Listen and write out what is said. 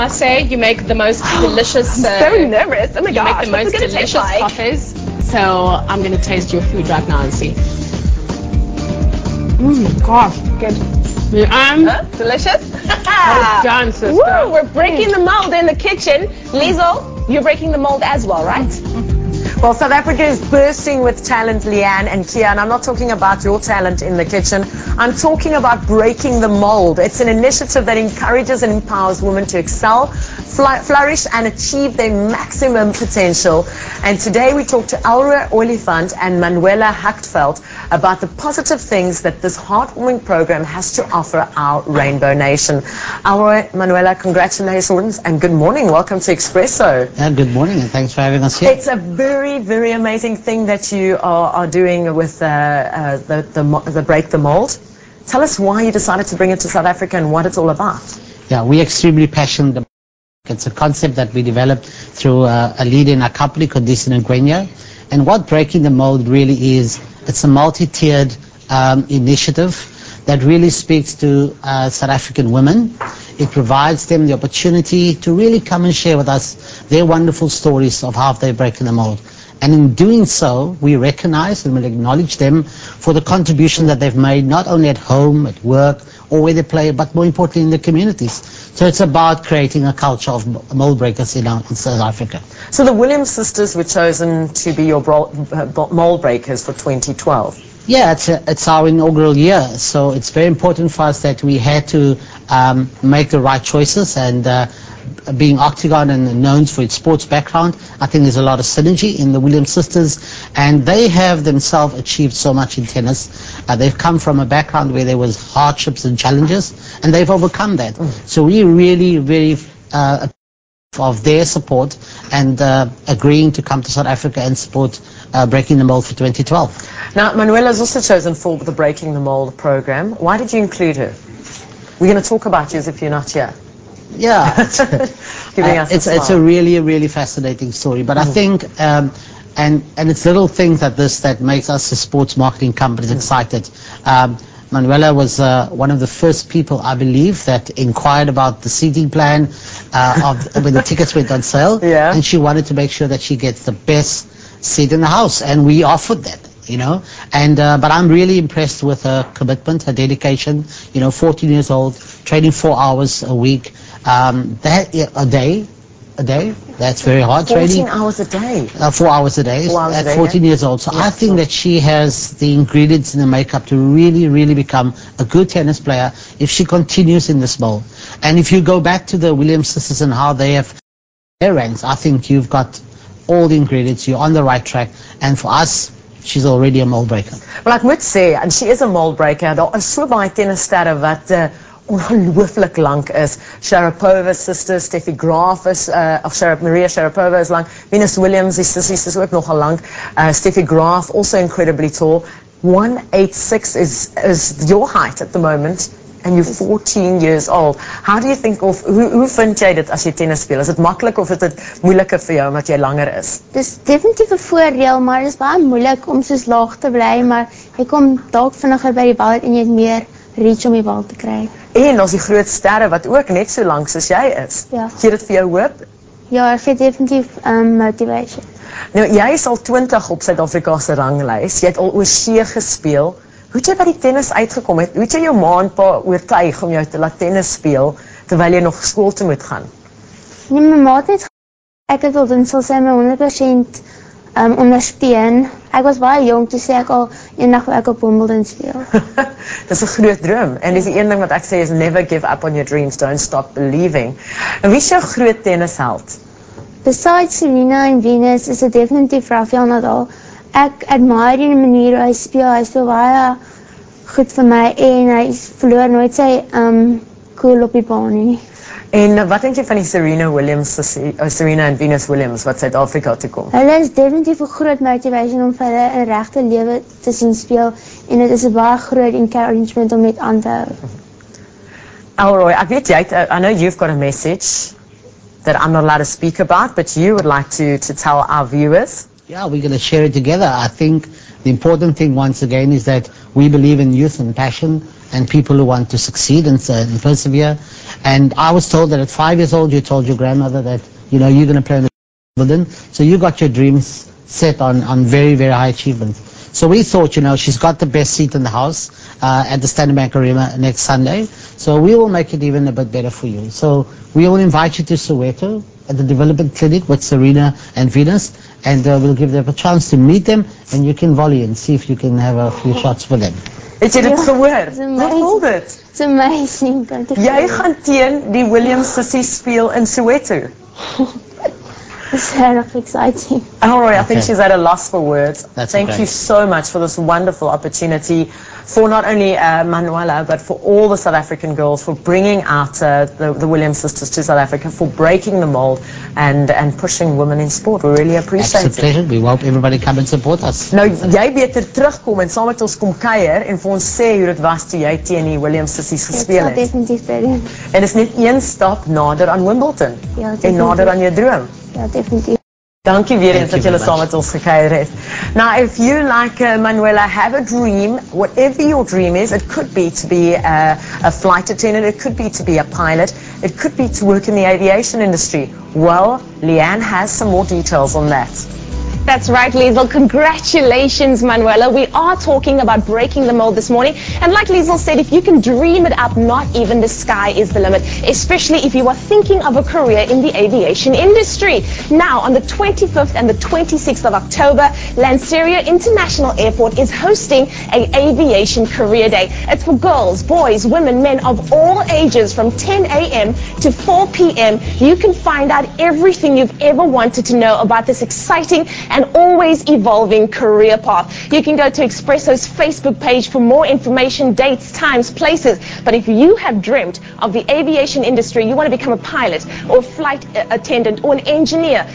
I say you make the most delicious. Uh, so nervous. Oh my you gosh. make the most delicious taste like? coffees. So I'm gonna taste your food right now and see. Mm, gosh, good. I'm Huh? Delicious? done, sister. Woo, we're breaking the mold in the kitchen. Liezel, you're breaking the mold as well, right? Well, South Africa is bursting with talent, Leanne and Kia, and I'm not talking about your talent in the kitchen. I'm talking about breaking the mold. It's an initiative that encourages and empowers women to excel, flourish, and achieve their maximum potential. And today we talk to Alroy Oliphant and Manuela Muckfeldt about the positive things that this heartwarming program has to offer our Rainbow Nation. Alroy, Manuela, congratulations and good morning. Welcome to Expresso. Yeah, good morning and thanks for having us here. It's a very, very amazing thing that you are, are doing with uh, uh, the, the, the Break the Mold. Tell us why you decided to bring it to South Africa and what it's all about. Yeah, we're extremely passionate. It's a concept that we developed through uh, a leader in our company called Decent Grenier. And what Breaking the Mold really is, it's a multi-tiered um, initiative that really speaks to uh, South African women. It provides them the opportunity to really come and share with us their wonderful stories of how they're breaking the mold. And in doing so, we recognize and will acknowledge them for the contribution that they've made, not only at home, at work, or where they play, but more importantly in the communities. So it's about creating a culture of mold breakers in, our, in South Africa. So the Williams sisters were chosen to be your bro- uh, mold breakers for 2012. Yeah, it's, a, it's our inaugural year, so it's very important for us that we had to um, make the right choices. And uh, being Octagon and known for its sports background, I think there's a lot of synergy in the Williams sisters, and they have themselves achieved so much in tennis. Uh, they've come from a background where there was hardships and challenges, and they've overcome that. So we really, really uh, of their support and uh, agreeing to come to South Africa and support uh, Breaking the Mold for 2012. Now, Manuela has also chosen for the Breaking the Mold program. Why did you include her? We're going to talk about you as if you're not here. Yeah, it's, Giving uh, us a it's, it's a really, really fascinating story. But I think, um, and and it's little things like this that makes us as sports marketing companies excited. Um, Manuela was uh, one of the first people, I believe, that inquired about the seating plan uh, of when the tickets went on sale, Yeah. and she wanted to make sure that she gets the best seat in the house, and we offered that. You know, and uh, but I'm really impressed with her commitment, her dedication. You know, 14 years old, training four hours a week, um, that a day, a day. That's very hard 14 training. hours a day. Uh, four hours a day hours a at day, 14 yeah. years old. So Yeah, I think that she has the ingredients in the makeup to really, really become a good tennis player if she continues in this mold. And if you go back to the Williams sisters and how they have their ranks, I think you've got all the ingredients. You're on the right track. And for us, she's already a mold breaker. Well, ek moet sê, en she is a mold breaker. Daar is so baie tennissterre wat uh, ongelooflik lank is. Sharapova sister, Steffi Graf is uh, of Sharap, Maria Sharapova is lank. Venus Williams, die sissies is ook nogal lank. Uh, Steffi Graf also incredibly tall. 186 is is your height at the moment. And you're 14 years old. How do you think of hoe hoe vind jy dit as jy tennis speel? Is dit maklik of is dit moeiliker vir jou omdat jy langer is? Dis definitief 'n voordeel, maar dit is baie moeilik om soos laag te bly, maar jy kom dalk vinniger by die bal en jy het meer reach om die bal te kry. En ons die groot sterre wat ook net so lank soos jy is. Ja. Gee dit vir jou hoop? Ja, ek het definitief um, motivation. Nou jy is al 20 op Suid-Afrika se ranglys. Jy het al oorsee gespeel. Hoe het jy by die tennis uitgekom? Het, hoe het jy jou ma en pa oortuig om jou te laat tennis speel terwyl jy nog skool toe moet gaan? Nee, my maat het ek het wil doen sal sy my 100% um, ondersteun. Ek was baie jonk toe sê ek al eendag wil ek op Wimbledon speel. Dis 'n groot droom en dis die een ding wat ek sê is never give up on your dreams, don't stop believing. En wie is jou groot tennisheld? Besides Serena en Venus is dit definitief Rafael Nadal. Ek admire die manier hoe hy speel. Hy speel baie goed vir my en hy verloor nooit sy um cool op die baan nie. En wat dink jy van die Serena Williams, sussie- uh, Serena en Venus Williams wat Suid-Afrika toe kom? Hulle is definitief 'n groot motivation om vir hulle 'n regte lewe te sien speel en dit is 'n baie groot encouragement om net aan te hou. Alroy, ek weet jy het, uh, I know you've got a message that I'm not allowed to speak about, but you would like to to tell our viewers. Yeah, we're going to share it together. I think the important thing once again is that we believe in youth and passion and people who want to succeed and, uh, and persevere. And I was told that at five years old, you told your grandmother that, you know, you're going to play in the Wimbledon. So you got your dreams set on, on very, very high achievements. So we thought, you know, she's got the best seat in the house uh, at the Standard Bank Arena next Sunday. So we will make it even a bit better for you. So we will invite you to Soweto at the development clinic with Serena and Venus, and uh, we'll give them a chance to meet them, and you can volley and see if you can have a few shots for them. Het jy dit Ja, gehoor? dis Wat amazing. voel dit? It's amazing. Don't you Jy feel it? gaan teen die Williams sissies speel in Soweto. It's very exciting. Alroy, I think Okay. she's at a loss for words. That's Thank okay. you so much for this wonderful opportunity for not only uh, Manuela, but for all the South African girls, for bringing out uh, the, the Williams sisters to South Africa, for breaking the mold and, and pushing women in sport. We really appreciate a it. It's a pleasure. We hope everybody come and support us. Nou, jy beter terugkom en saam met ons kom kuier en vir ons sê hoe dit was toe jy teen die Williams sissies Ek gespeel sal het. definitief dit doen. En is net een stap nader aan Wimbledon Ja, en nader aan jou droom. Ja, definitief. Dankie weer eens Thank dat you julle very saam met ons gekuier het. Now, if you like uh, Manuela have a dream, whatever your dream is, it could be to be a, a flight attendant, it could be to be a pilot, it could be to work in the aviation industry. Well, Leanne has some more details on that. That's right, Liezel. Congratulations, Manuela. We are talking about breaking the mold this morning. And like Liezel said, if you can dream it up, not even the sky is the limit, especially if you are thinking of a career in the aviation industry. Now, on the 25th and the 26th of October, Lanseria International Airport is hosting a aviation career day. It's for girls, boys, women, men of all ages from 10 a.m. to 4 p.m. You can find out everything you've ever wanted to know about this exciting and always evolving career path. You can go to Expresso's Facebook page for more information, dates, times, places. But if you have dreamt of the aviation industry, you want to become a pilot or flight attendant or an engineer,